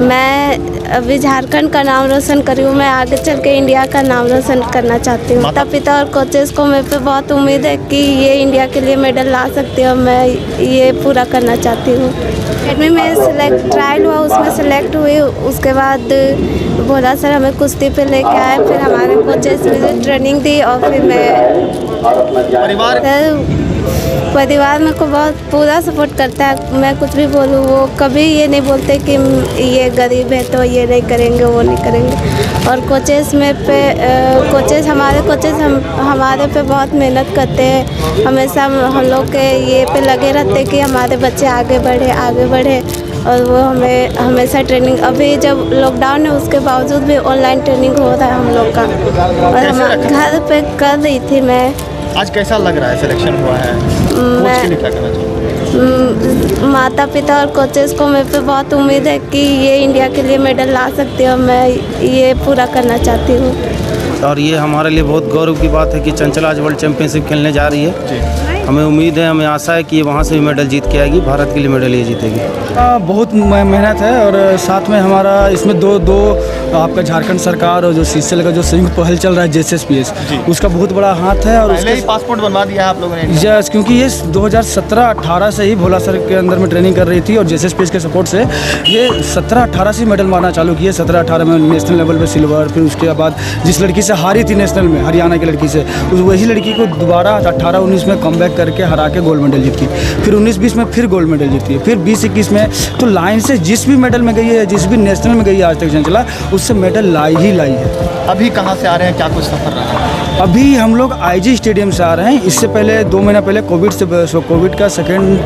मैं अभी झारखंड का नाम रोशन करी हूँ। मैं आगे चल के इंडिया का नाम रोशन करना चाहती हूँ। माता पिता और कोचेस को मेरे पे बहुत उम्मीद है कि ये इंडिया के लिए मेडल ला सकती है मैं ये पूरा करना चाहती हूँ। एकेडमी में सेलेक्ट ट्रायल हुआ उसमें सेलेक्ट हुई उसके बाद बोला सर हमें कुश्ती पे लेके आए। फिर हमारे कोचेस मुझे ट्रेनिंग दी और फिर मैं परिवार सर परिवार मेरे को बहुत पूरा सपोर्ट करता है। मैं कुछ भी बोलूँ वो कभी ये नहीं बोलते कि ये गरीब है तो ये नहीं करेंगे वो नहीं करेंगे। और कोचेस में पे कोचेस हमारे कोचेस हम हमारे पे बहुत मेहनत करते हैं। हमेशा हम लोग के ये पे लगे रहते हैं कि हमारे बच्चे आगे बढ़े आगे बढ़े। और वो हमें हमेशा ट्रेनिंग अभी जब लॉकडाउन है उसके बावजूद भी ऑनलाइन ट्रेनिंग हो रहा है हम लोग का। और हम घर पे कर रही थी मैं। आज कैसा लग रहा है? सिलेक्शन हुआ है। कोच के लिए क्या कहना चाहूँगा म- माता पिता और कोचेस को मेरे पे बहुत उम्मीद है कि ये इंडिया के लिए मेडल ला सकती है मैं ये पूरा करना चाहती हूँ। और ये हमारे लिए बहुत गौरव की बात है कि चंचल आज वर्ल्ड चैंपियनशिप खेलने जा रही है। जी। हमें उम्मीद है हमें आशा है कि ये वहाँ से भी मेडल जीत के आएगी भारत के लिए मेडल ये जीतेगी। आ, बहुत मेहनत है और साथ में हमारा इसमें दो दो आपका झारखंड सरकार और जो सीसीएल का जो संयुक्त पहल चल रहा है जेएसएसपीएस उसका बहुत बड़ा हाथ है और उसके पासपोर्ट बनवा दिया है आप लोगों ने। यस क्योंकि ये 2017-18 से ही भोला सर के अंदर में ट्रेनिंग कर रही थी और जेएसएसपीएस के सपोर्ट से ये 17-18 से मेडल मारना चालू किए। 17-18 में नेशनल लेवल पर सिल्वर फिर उसके बाद जिस लड़की से हारी थी नेशनल में हरियाणा की लड़की से उस वही लड़की को दोबारा अट्ठारह उन्नीस में कम करके हरा के गोल्ड मेडल जीती फिर उन्नीस बीस में फिर गोल्ड मेडल जीती है फिर बीस इक्कीस में तो लाइन से जिस भी मेडल में गई है जिस भी नेशनल में गई है आज तक चला उससे मेडल लाई ही लाई है। अभी कहाँ से आ रहे हैं? क्या कुछ सफ़र रहा है? अभी हम लोग आईजी स्टेडियम से आ रहे हैं। इससे पहले दो महीना पहले कोविड से कोविड का सेकेंड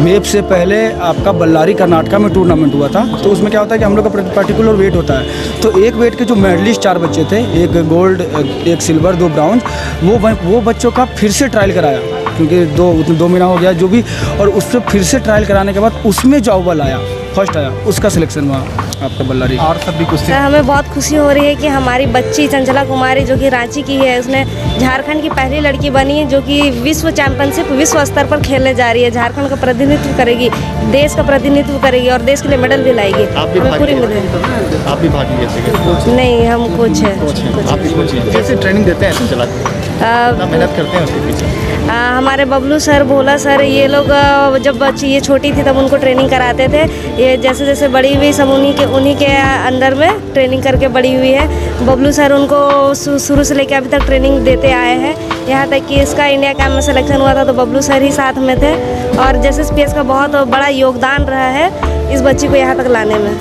वेव से पहले आपका बल्लारी कर्नाटका में टूर्नामेंट हुआ था। तो उसमें क्या होता है कि हम लोग का पर्टिकुलर वेट होता है। तो एक वेट के जो मेडलिस्ट चार बच्चे थे एक गोल्ड एक सिल्वर दो ब्राउन वो वो बच्चों का फिर से ट्रायल कराया। क्योंकि दो दो महीना हो गया जो भी, और उस पर फिर से ट्रायल कराने के बाद उसमें जो अव्वल आया। फ़र्स्ट आया उसका सिलेक्शन हुआ आपका बल्लारी। और सब भी कुश्ती हमें बहुत खुशी हो रही है कि हमारी बच्ची चंचला कुमारी जो कि रांची की है उसने झारखंड की पहली लड़की बनी है जो कि विश्व चैंपियनशिप विश्व स्तर पर खेलने जा रही है। झारखंड का प्रतिनिधित्व करेगी देश का प्रतिनिधित्व करेगी और देश के लिए मेडल भी लाएगी। हमें पूरी लिए आप भी भाग लिए नहीं हम कुछ है। कोच हैं। आप भी कोच हैं। कैसे ट्रेनिंग देते हैं चला मेहनत करते हैं उसके पीछे। आ, हमारे बबलू सर भोला सर ये लोग जब बच्ची ये छोटी थी तब उनको ट्रेनिंग कराते थे। ये जैसे जैसे बड़ी हुई सब उन्हीं के उन्हीं के अंदर में ट्रेनिंग करके बड़ी हुई है। बबलू सर उनको शुरू से लेकर अभी तक ट्रेनिंग देते आए हैं। यहाँ तक कि इसका इंडिया कैम्प में सिलेक्शन हुआ था तो बबलू सर ही साथ में थे। और जैसे एस का बहुत बड़ा योगदान रहा है इस बच्ची को यहाँ तक लाने में।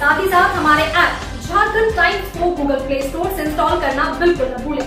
साथ ही साथ हमारे ऐप झारखंड टाइम्स को गूगल प्ले स्टोर से इंस्टॉल करना बिल्कुल न भूलें।